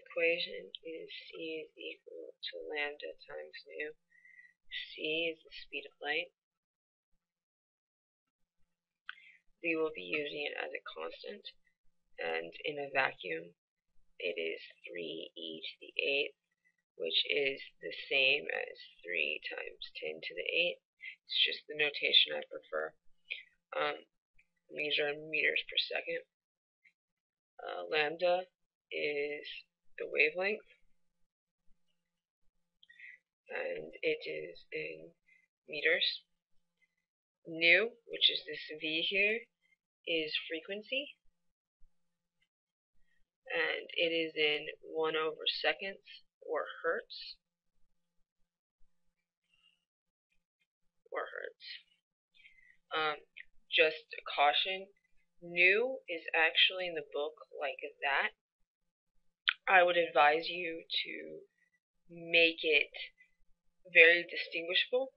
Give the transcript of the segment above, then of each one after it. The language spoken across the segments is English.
equation is c is equal to lambda times nu. c is the speed of light. We will be using it as a constant, and in a vacuum, it is 3e to the 8th, which is the same as 3 times 10 to the 8th. It's just the notation I prefer. Um, these are meters per second. Uh, lambda is the wavelength, and it is in meters. Nu, which is this V here, is frequency, and it is in 1 over seconds or hertz. Or hertz. Um, just a caution, nu is actually in the book like that. I would advise you to make it very distinguishable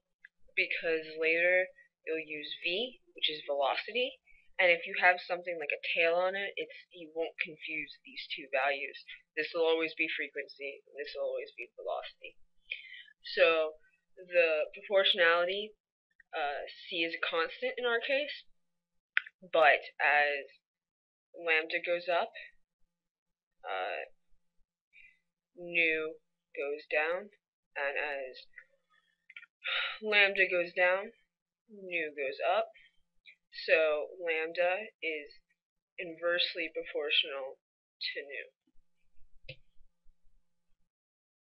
because later you'll use v, which is velocity, and if you have something like a tail on it, it's you won't confuse these two values. This will always be frequency, this will always be velocity. So the proportionality, uh, c is a constant in our case, but as lambda goes up, uh, nu goes down, and as lambda goes down, nu goes up. So lambda is inversely proportional to nu.